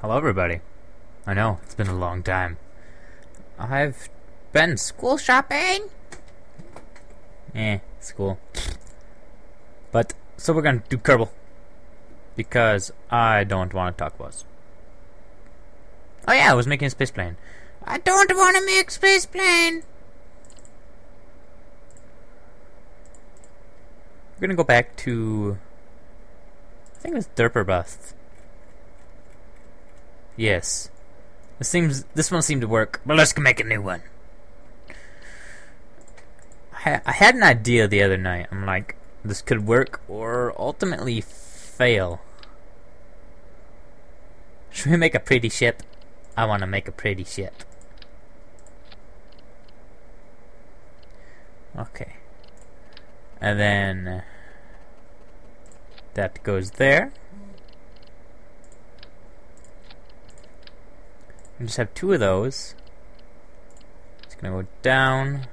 Hello, everybody. I know, it's been a long time. I've been school shopping. Eh, school. But, so we're gonna do Kerbal. Because I don't want to talk about Oh yeah, I was making a space plane. I don't want to make space plane. We're gonna go back to... I think it was Derperbust. Yes. This seems this one seemed to work, but let's make a new one. I, had an idea the other night. I'm like, this could work or ultimately fail. Should we make a pretty ship? I want to make a pretty ship. Okay. And then uh, that goes there. We just have two of those. It's gonna go down.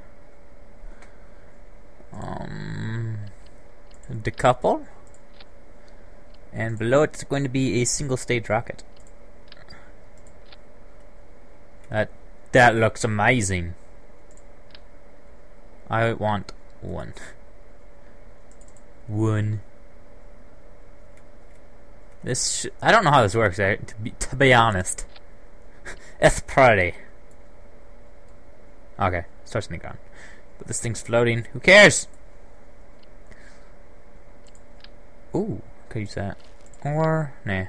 Um, decouple. And below it's going to be a single stage rocket. That that looks amazing. I want one. One. This I don't know how this works. Eh, to be to be honest. It's pretty. Okay, starts me gone. But this thing's floating. Who cares? Ooh, could use that. Or, nah.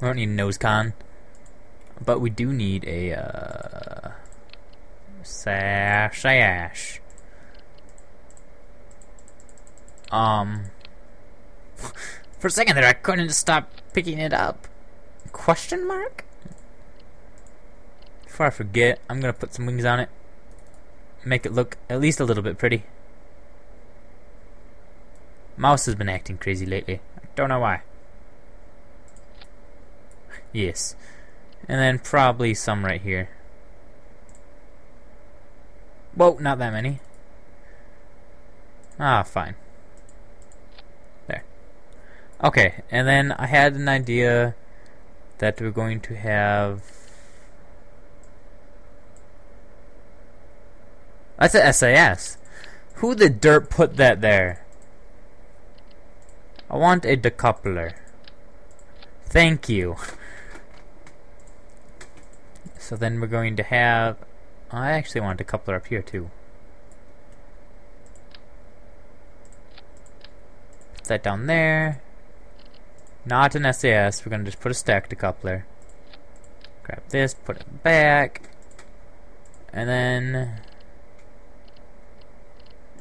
We don't need a nose con. But we do need a, uh... Sash, sash. Um... For a second there, I couldn't stop picking it up. Question mark? Before I forget, I'm gonna put some wings on it. Make it look at least a little bit pretty. Mouse has been acting crazy lately. I don't know why. Yes. And then probably some right here. Whoa, not that many. Ah, fine. There. Okay, and then I had an idea that we're going to have That's a SAS. Who the dirt put that there? I want a decoupler. Thank you. So then we're going to have... I actually want a decoupler up here too. Put that down there. Not an SAS. We're going to just put a stack decoupler. Grab this, put it back. And then...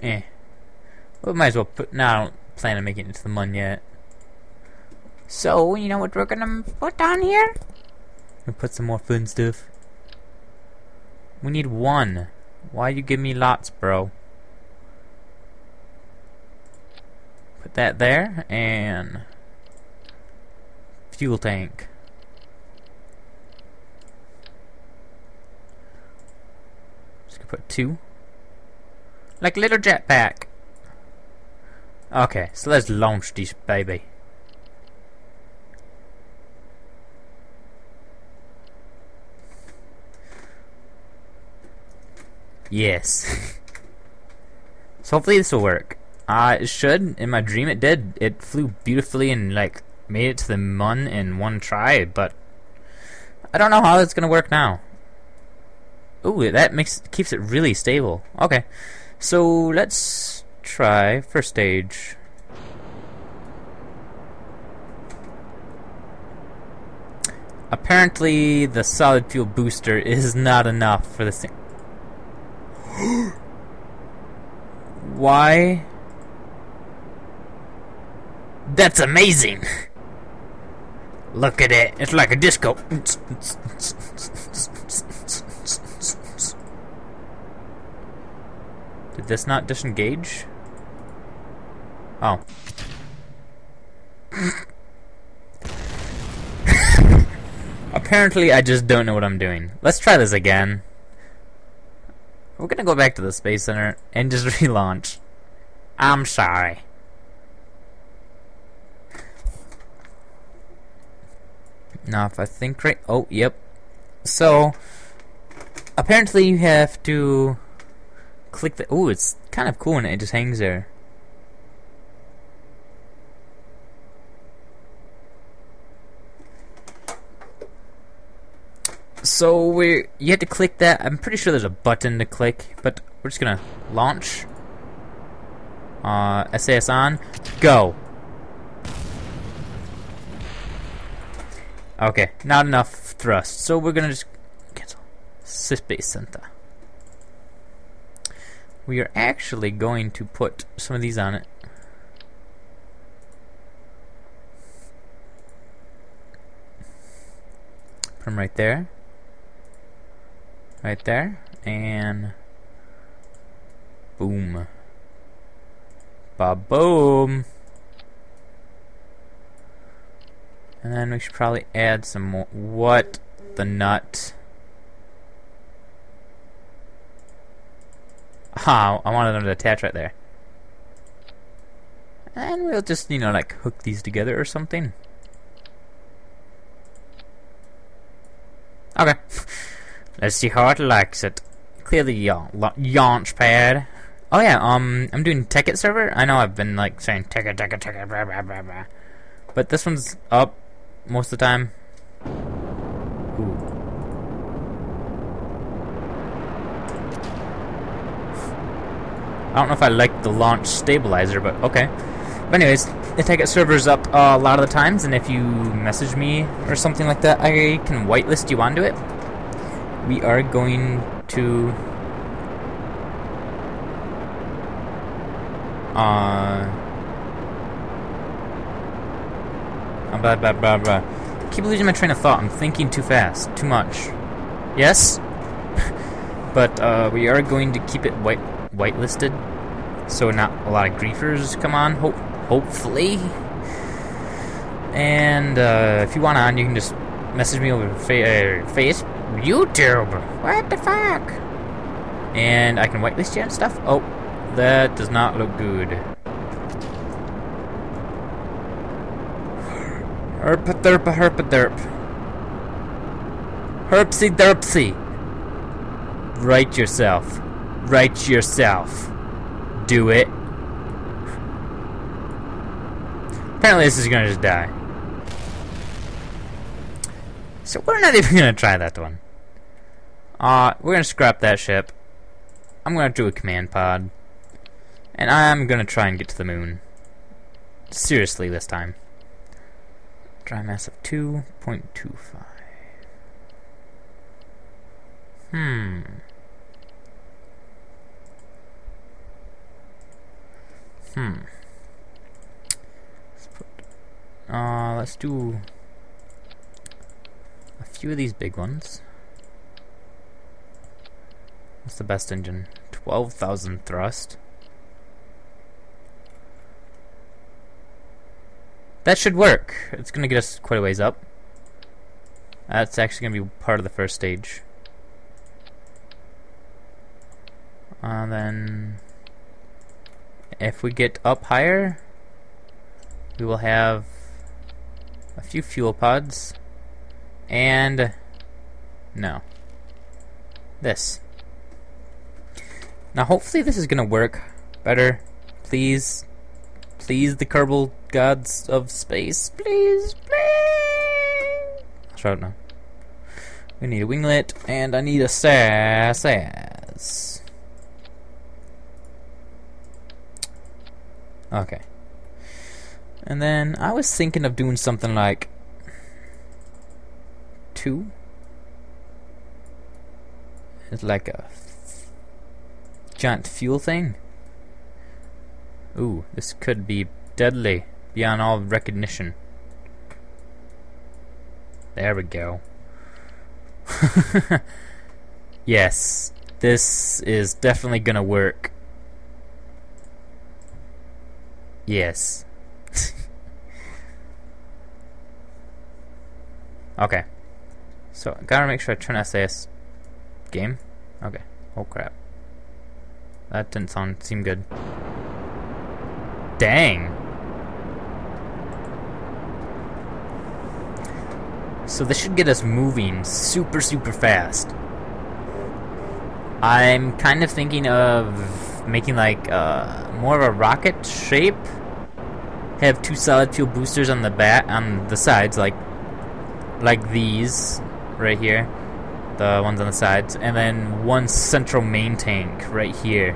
Eh. We might as well put... No, I don't plan on making it into the mun yet. So, you know what we're gonna put down here? We put some more fun stuff. We need one. Why you give me lots, bro? Put that there, and fuel tank. Just gonna put two. Like a little jetpack. Okay, so let's launch this baby. Yes. so hopefully this will work. Uh, it should. In my dream it did. It flew beautifully and like made it to the mun in one try, but I don't know how it's gonna work now. Ooh, that makes keeps it really stable. Okay, so let's try first stage. Apparently, the solid fuel booster is not enough for this thing. Why? That's amazing! Look at it, it's like a disco. Did this not disengage? Oh. Apparently I just don't know what I'm doing. Let's try this again. We're gonna go back to the Space Center and just relaunch. I'm sorry. Now, if I think right, oh, yep. So, apparently you have to click the. Oh, it's kind of cool and it just hangs there. So we you have to click that. I'm pretty sure there's a button to click, but we're just gonna launch. Uh, SAS on, go. Okay, not enough thrust, so we're gonna just cancel. Space Center. We are actually going to put some of these on it. Put them right there. Right there. And boom. Ba boom. And then we should probably add some more. What the nut? Ah, I wanted them to attach right there. And we'll just, you know, like hook these together or something. Okay. Let's see how it likes it. Clear the launch pad. Oh yeah, um, I'm doing Tekkit server. I know I've been like saying Tekkit, Tekkit, Tekkit, blah blah blah blah, but this one's up most of the time. Ooh. I don't know if I like the launch stabilizer, but okay. But anyways, the Tekkit server's up a lot of the times, and if you message me or something like that, I can whitelist you onto it. We are going to uh blah blah blah blah. I keep losing my train of thought. I'm thinking too fast, too much. Yes, but uh, we are going to keep it white whitelisted, so not a lot of griefers come on. Hope hopefully. And uh, if you want on, you can just message me over fa- uh, face YouTube. What the fuck? And I can whitelist you and stuff. Oh, that does not look good. Herpa derpa herpa derp. Herpsy derpsy. Write yourself. Write yourself. Do it. Apparently this is gonna just die. So we're not even gonna try that one. Uh, we're gonna scrap that ship. I'm gonna do a command pod. And I'm gonna try and get to the moon. Seriously this time. Dry mass of 2.25. Hmm. Hmm. Let's put, uh, let's do a few of these big ones. What's the best engine? 12,000 thrust. That should work. It's going to get us quite a ways up. That's actually going to be part of the first stage. And uh, then, if we get up higher, we will have a few fuel pods. And, no. This. Now, hopefully, this is going to work better. Please Please, the Kerbal gods of space. Please, please. I'll try it now. We need a winglet, and I need a SAS SAS. Okay. And then I was thinking of doing something like two. It's like a giant fuel thing. Ooh, this could be deadly beyond all recognition. There we go. yes, this is definitely gonna work. Yes. okay. So, gotta make sure I turn SAS game. Okay. Oh crap. That didn't sound seem good. Dang. So this should get us moving super, super fast. I'm kind of thinking of making like uh, more of a rocket shape. Have two solid fuel boosters on the back, on the sides, like like these right here, the ones on the sides, and then one central main tank right here.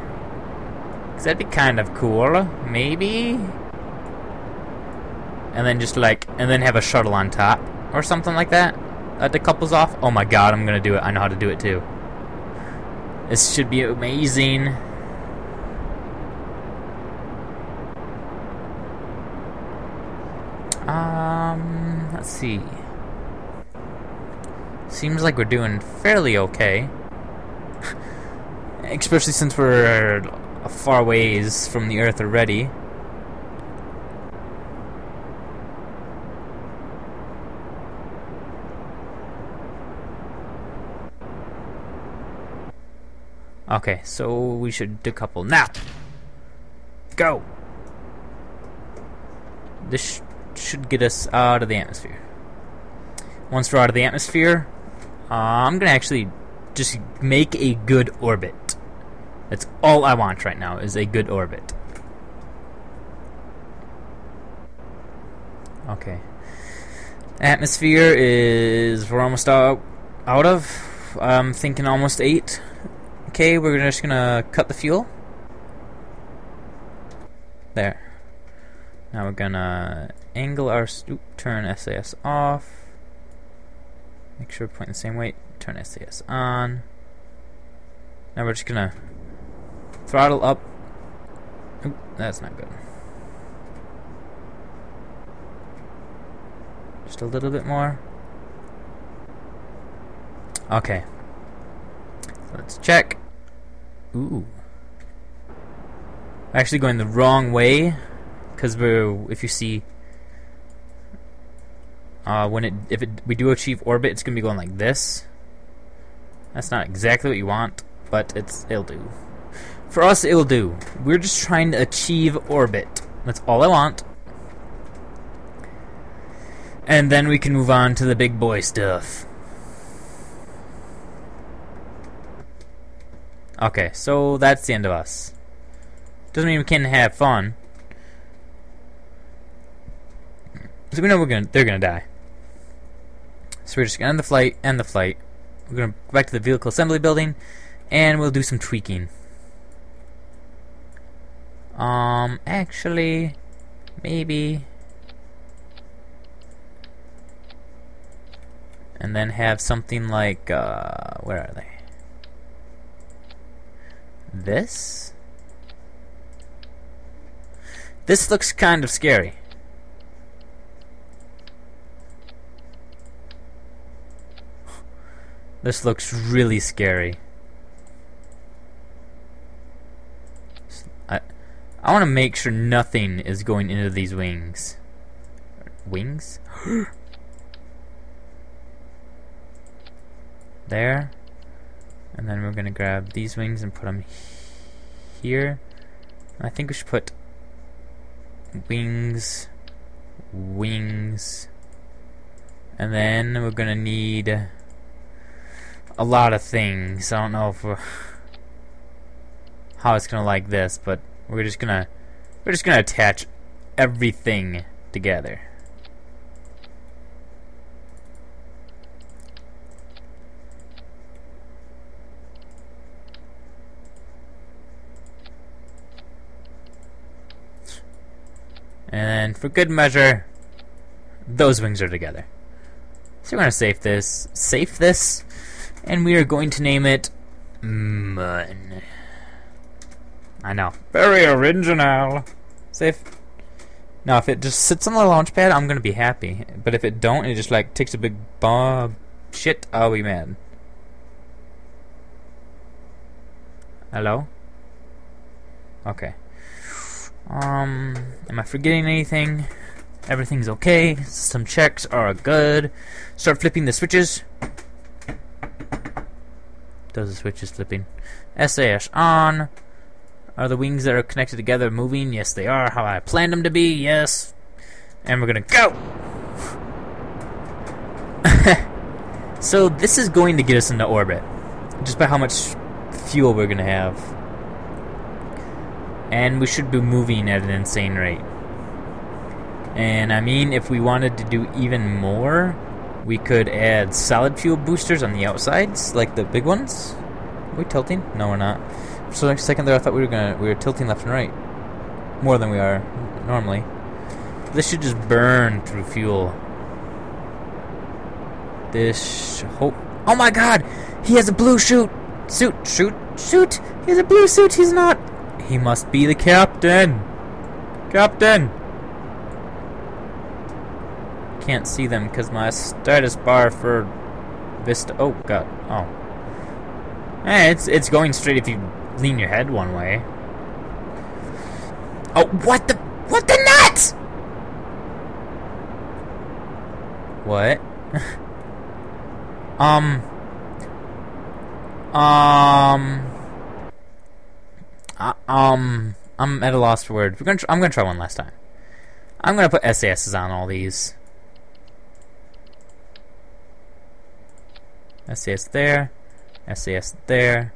Cause that'd be kind of cool, maybe. And then just like, and then have a shuttle on top or something like that. That couples off. Oh my god, I'm gonna do it. I know how to do it too. This should be amazing. Um, let's see. Seems like we're doing fairly okay. Especially since we're far ways from the Earth already. Okay, so we should decouple now. Go. This sh should get us out of the atmosphere. Once we're out of the atmosphere, uh, I'm gonna actually just make a good orbit. That's all I want right now is a good orbit. Okay. Atmosphere is we're almost out out of. I'm thinking almost eight. Okay, we're just gonna cut the fuel. There. Now we're gonna angle our turn SAS off. Make sure we're pointing the same way. Turn SAS on. Now we're just gonna throttle up. Oop, that's not good. Just a little bit more. Okay. Let's check. Ooh. Actually going the wrong way because we're if you see uh, when it if it we do achieve orbit it's gonna be going like this. That's not exactly what you want but it's it'll do. For us it'll do. We're just trying to achieve orbit. That's all I want. And then we can move on to the big boy stuff Okay, so that's the end of us. Doesn't mean we can't have fun. So we know we're gonna they're gonna die. So we're just gonna end the flight, end the flight. We're gonna go back to the vehicle assembly building and we'll do some tweaking. Um actually maybe and then have something like uh where are they? This? This looks kind of scary. This looks really scary. I I want to make sure nothing is going into these wings. Wings? there. And then we're going to grab these wings and put them here. I think we should put wings, wings, and then we're going to need a lot of things. I don't know if how it's going to like this, but we're just going to we're just going to attach everything together. And for good measure, those wings are together. So we're going to save this, save this, and we are going to name it Mun. I know. Very original. Save. Now, if it just sits on the launch pad, I'm going to be happy. But if it don't, and it just like takes a big bomb shit, oh, I'll be mad. Hello? Okay. Um, am I forgetting anything? Everything's okay. Some checks are good. Start flipping the switches. Does the switches flipping? SAS on. Are the wings that are connected together moving? Yes, they are. How I planned them to be? Yes. And we're gonna go! So this is going to get us into orbit, just by how much fuel we're gonna have, and we should be moving at an insane rate. And I mean, if we wanted to do even more, we could add solid fuel boosters on the outsides, like the big ones. Are we tilting? No, we're not. So second there, I thought we were gonna we were tilting left and right, more than we are normally. This should just burn through fuel. This hope. Oh my God! He has a blue suit. Suit, shoot, shoot! He has a blue suit. He's not. He must be the captain. Captain. Can't see them because my status bar for Vista. Oh God. Oh. Eh, it's it's going straight if you lean your head one way. Oh, what the what the nuts? What? um. Um. Uh, um. I'm at a loss for words. We're gonna. I'm gonna try one last time. I'm gonna put SASs on all these. SAS there, SAS there,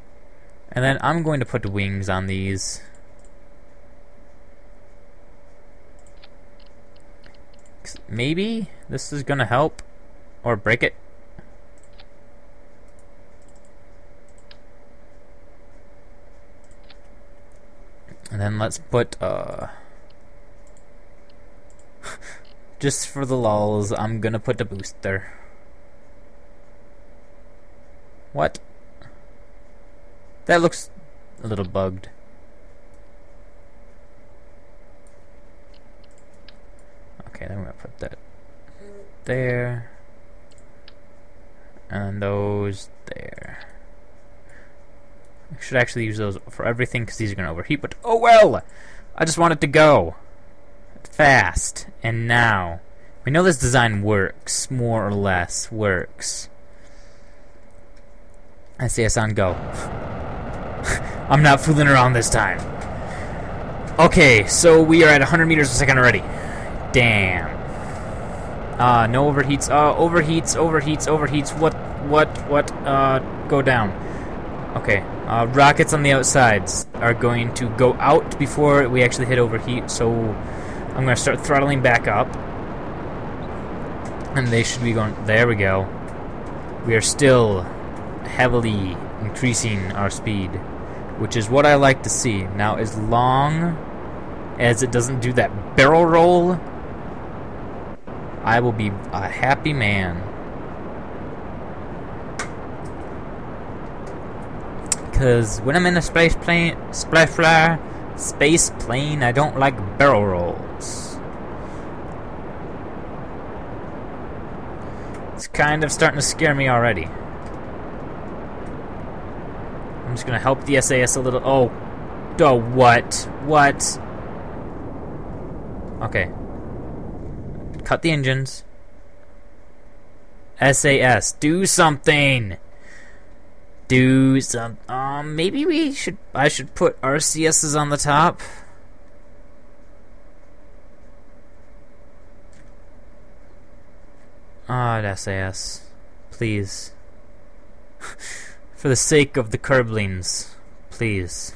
and then I'm going to put wings on these. Maybe this is gonna help or break it. And then let's put uh just for the lulls, I'm gonna put a booster. What? That looks a little bugged. Okay, then we're gonna put that there. And those there. I should actually use those for everything because these are gonna overheat, but oh well! I just want it to go. Fast. And now. We know this design works, more or less works. SAS on go. I'm not fooling around this time. Okay, so we are at 100 meters a second already. Damn. Uh, no overheats. Uh, overheats, overheats, overheats. What, what, what? Uh, go down. Okay. Uh, rockets on the outsides are going to go out before we actually hit overheat, so I'm going to start throttling back up. And they should be going... There we go. We are still heavily increasing our speed, which is what I like to see. Now, as long as it doesn't do that barrel roll, I will be a happy man. Because when I'm in a space plane, splash flyer, space plane, I don't like barrel rolls. It's kind of starting to scare me already. I'm just gonna help the SAS a little. Oh, oh, what? What? Okay. Cut the engines. SAS, do something. Do some. Oh. Um, maybe we should. I should put RCSs on the top. Ah, oh, SAS, please. For the sake of the Kerblings, please.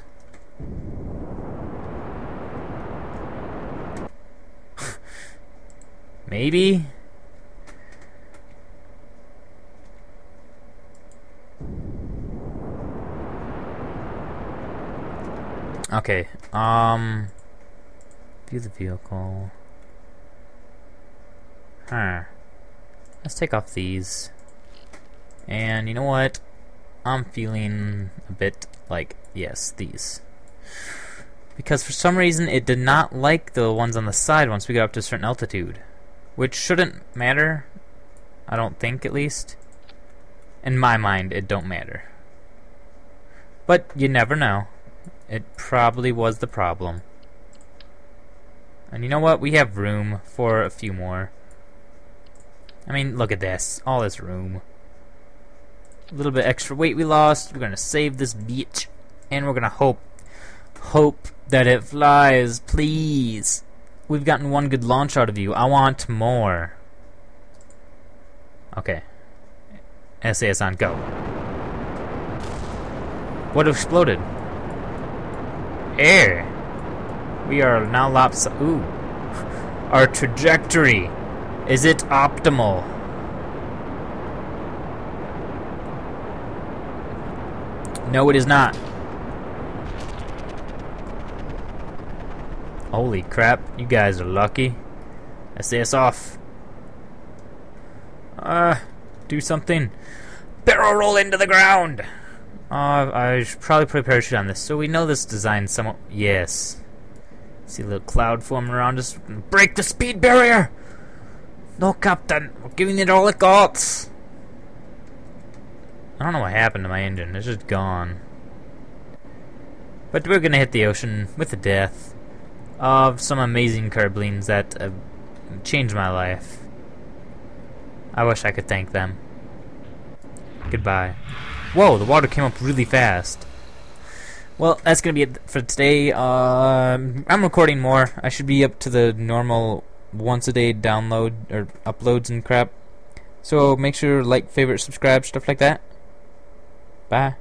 Maybe? Okay, um... View the vehicle. Huh. Let's take off these. And you know what? I'm feeling a bit like, yes, these. Because for some reason it did not like the ones on the side once we got up to a certain altitude. Which shouldn't matter. I don't think, at least. In my mind, it don't matter. But you never know. It probably was the problem. And you know what? We have room for a few more. I mean, look at this. All this room. A little bit extra weight we lost. We're gonna save this beach. And we're gonna hope, hope that it flies. Please. We've gotten one good launch out of you. I want more. Okay. SAS on, go. What exploded? Air. We are now lops. Ooh. Our trajectory. Is it optimal? No, it is not. Holy crap, you guys are lucky. SAS off. Uh, do something. Barrel roll into the ground! Uh, I should probably put a parachute on this. So we know this design somewhat. Yes. See a little cloud forming around us. Break the speed barrier! No, Captain. We're giving it all it got. I don't know what happened to my engine. It's just gone. But we're gonna hit the ocean with the death of some amazing Kerblings that uh, changed my life. I wish I could thank them. Goodbye. Whoa, the water came up really fast. Well, that's gonna be it for today. Uh, I'm recording more. I should be up to the normal once a day download or uploads and crap. So make sure like, favorite, subscribe, stuff like that. Bye.